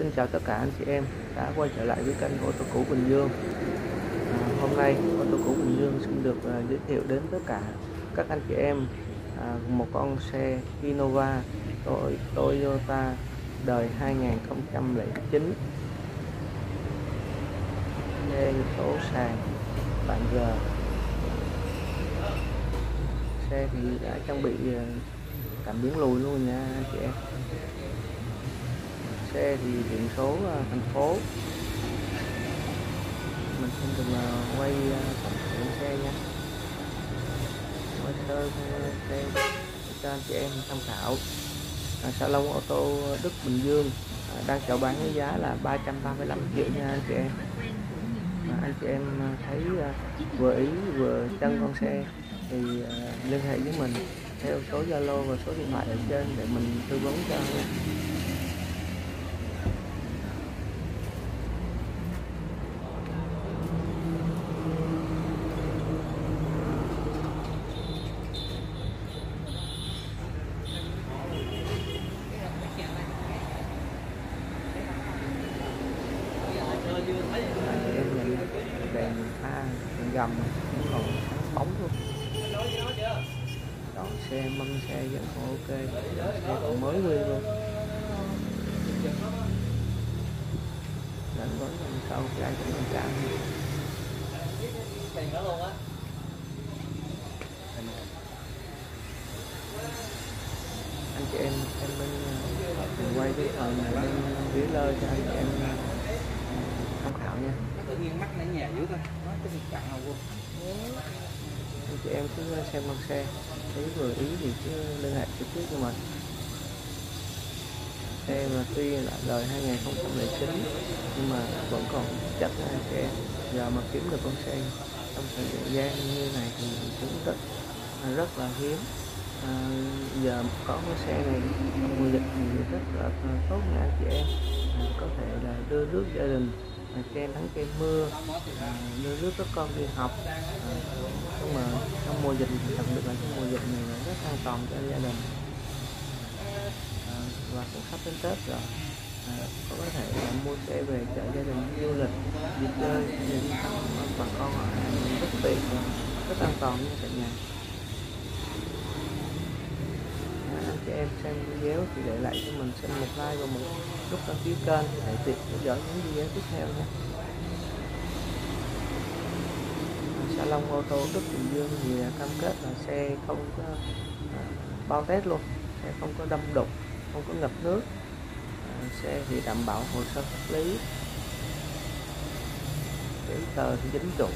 xin chào tất cả anh chị em đã quay trở lại với kênh ô tô cũ Bình Dương. À, hôm nay ô tô cũ Bình Dương xin được à, giới thiệu đến tất cả các anh chị em à, một con xe Innova Toyota đời 2009 xe số sàn bản G. Xe thì đã trang bị à, cảm biến lùi luôn nha anh chị em xe thì biển số à, thành phố. Mình xin được à, quay tổng thể xe nha. Quay sơ xe cho anh chị em tham khảo. À, salon ô tô Đức Bình Dương à, đang chào bán với giá là 385 triệu nha anh chị em. À, anh chị em à, thấy à, vừa ý vừa chân con xe thì à, liên hệ với mình theo số Zalo và số điện thoại ở trên để mình tư vấn cho nha. Đón xe mâm xe vẫn còn ok. Xe còn mới nguyên luôn. Đánh với đằng sau cái ai cũng làm cảm anh chị em em bên mình quay cái phần này bên dưới lơ cho anh chị em tham khảo nha. Tự nhiên mắt nó nhà dữ thôi nó cái chặn nào thì chị em cứ xem bằng xe. Thấy vừa ý thì cứ liên hệ trực tiếp cho mình. Xe mà tuy là đời 2009 nhưng mà vẫn còn chất nha chị em. Giờ mà kiếm được con xe trong thời gian như này thì cũng rất rất là hiếm. À, giờ có con xe này mùa dịch thì rất là à, tốt nha chị em. À, có thể là đưa rước gia đình che nắng che mưa. Ờ, Đưa rước các con đi học. Ờ, nhưng mà trong mùa dịch đặc biệt là trong mùa dịch này là rất an toàn cho gia đình. Ờ, và cũng sắp đến tết rồi. Có thể là mua xe về chở gia đình đi du lịch, đi chơi, đi thăm bà con ở rất tiện rất an toàn như cả nhà. À, em xem video thì để lại cho mình xin một like và một nút đăng ký kênh. Để tiện theo dõi những video tiếp theo nhé. salon ô tô Đức Bình Dương thì cam kết là xe không có à, bao test luôn xe không có đâm đục không có ngập nước. À, xe thì đảm bảo hồ sơ pháp lý giấy tờ thì chính chủ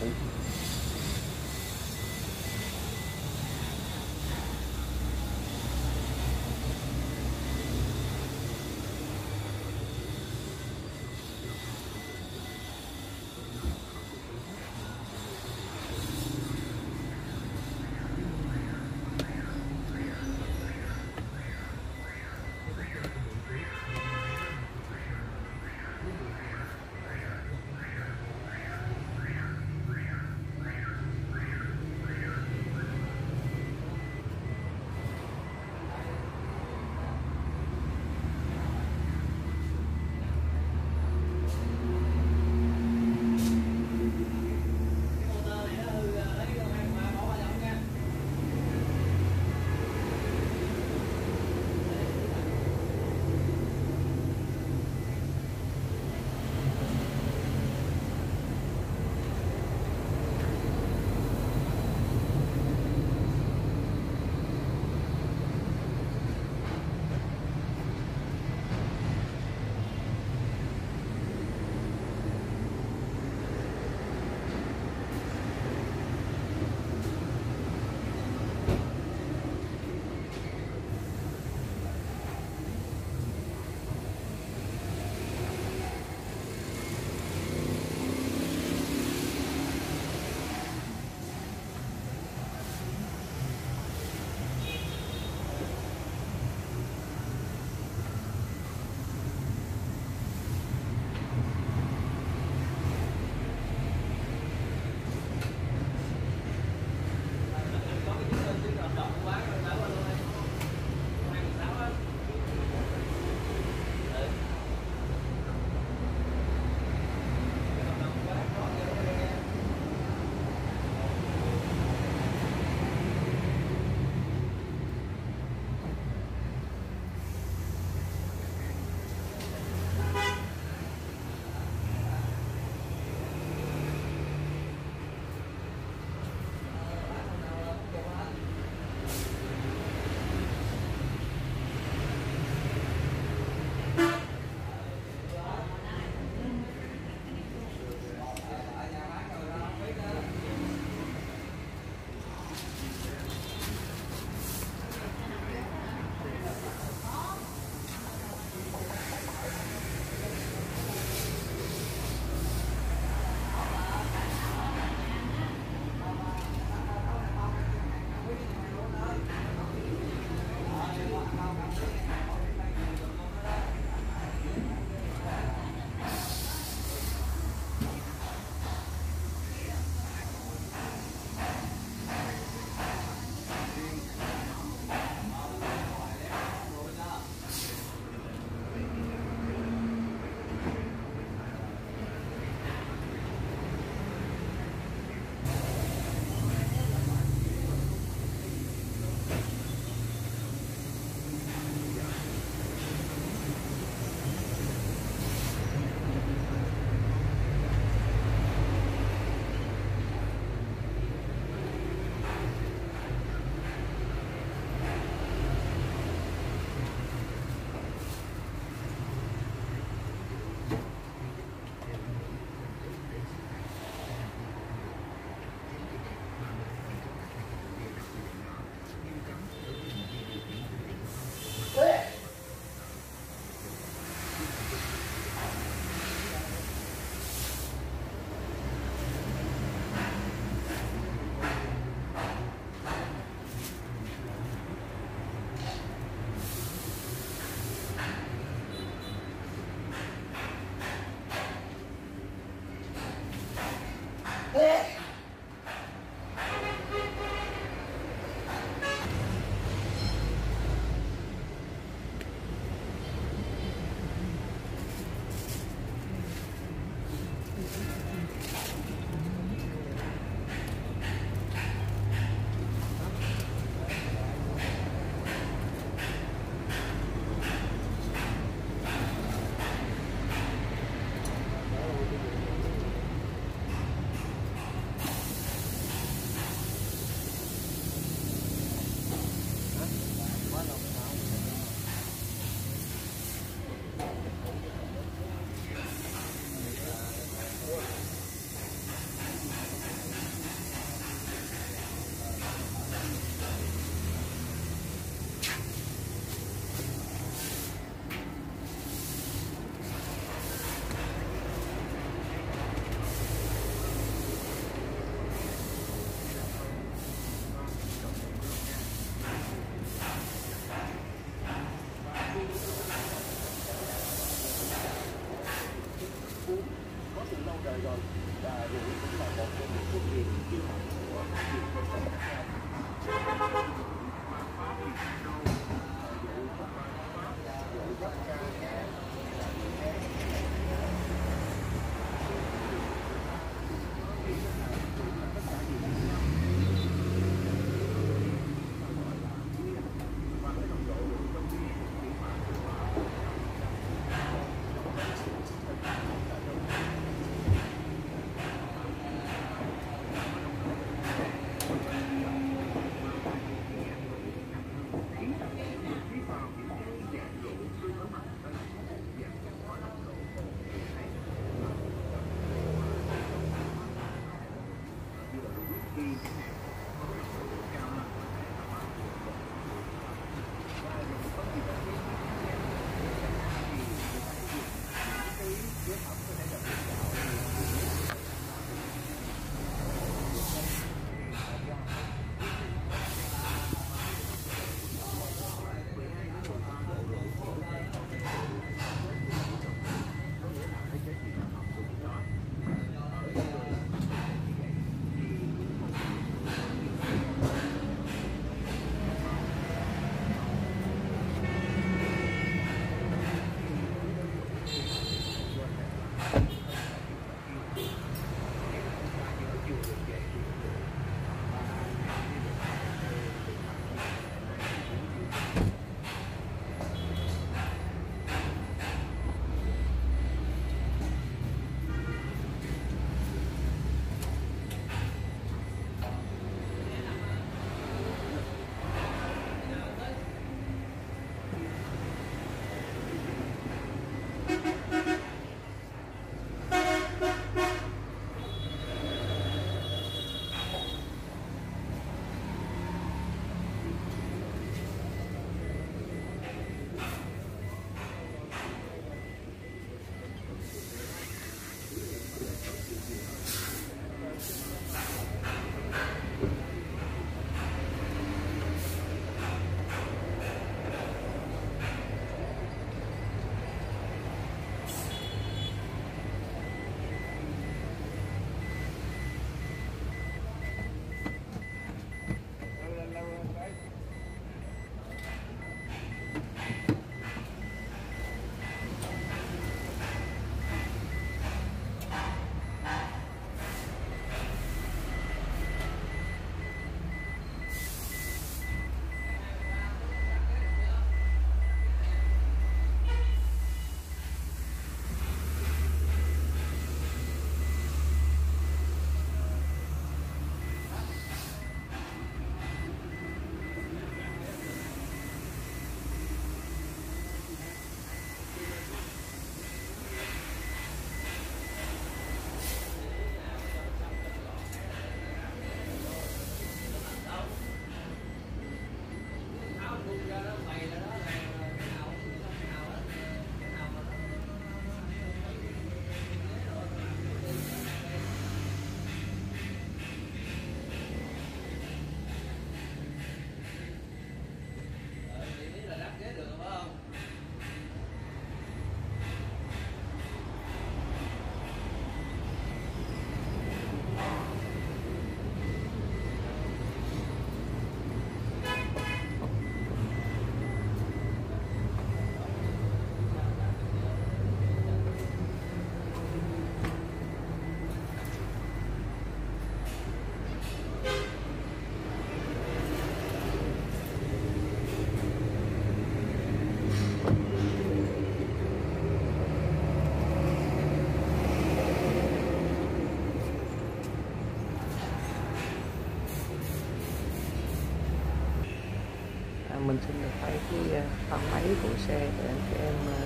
À, mình xin được thay cái à, phần máy của xe để các em à,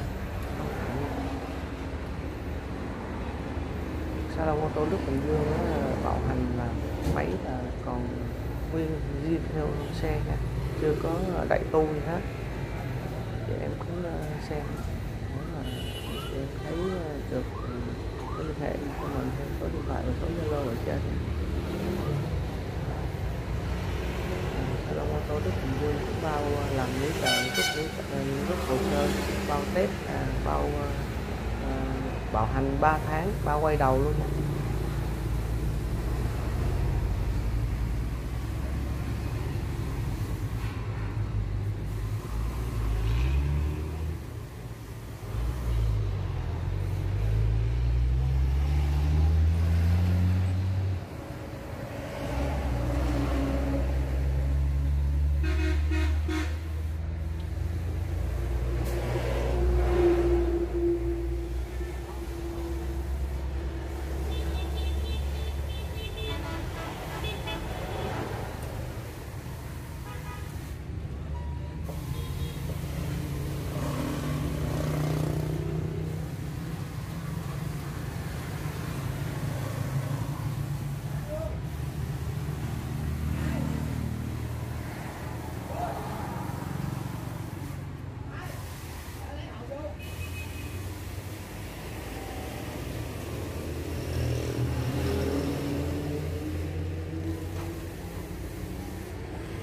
salon ô tô Đức Bình Dương à, bảo hành là máy là còn nguyên riêng theo xe nha. Chưa có đại tu gì hết. Thì em cứ xem. Nếu mà em thấy được liên hệ cho mình theo số điện thoại và số zalo ở trên salon ô tô Đức Bình Dương cũng bao ờ, làm giấy tờ rút giấy rút hồ sơ bao test à, bao à, à, bảo hành 3 tháng bao quay đầu luôn nha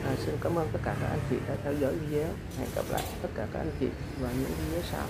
À, xin cảm ơn tất cả các anh chị đã theo dõi video. Hẹn gặp lại tất cả các anh chị vào những video sau.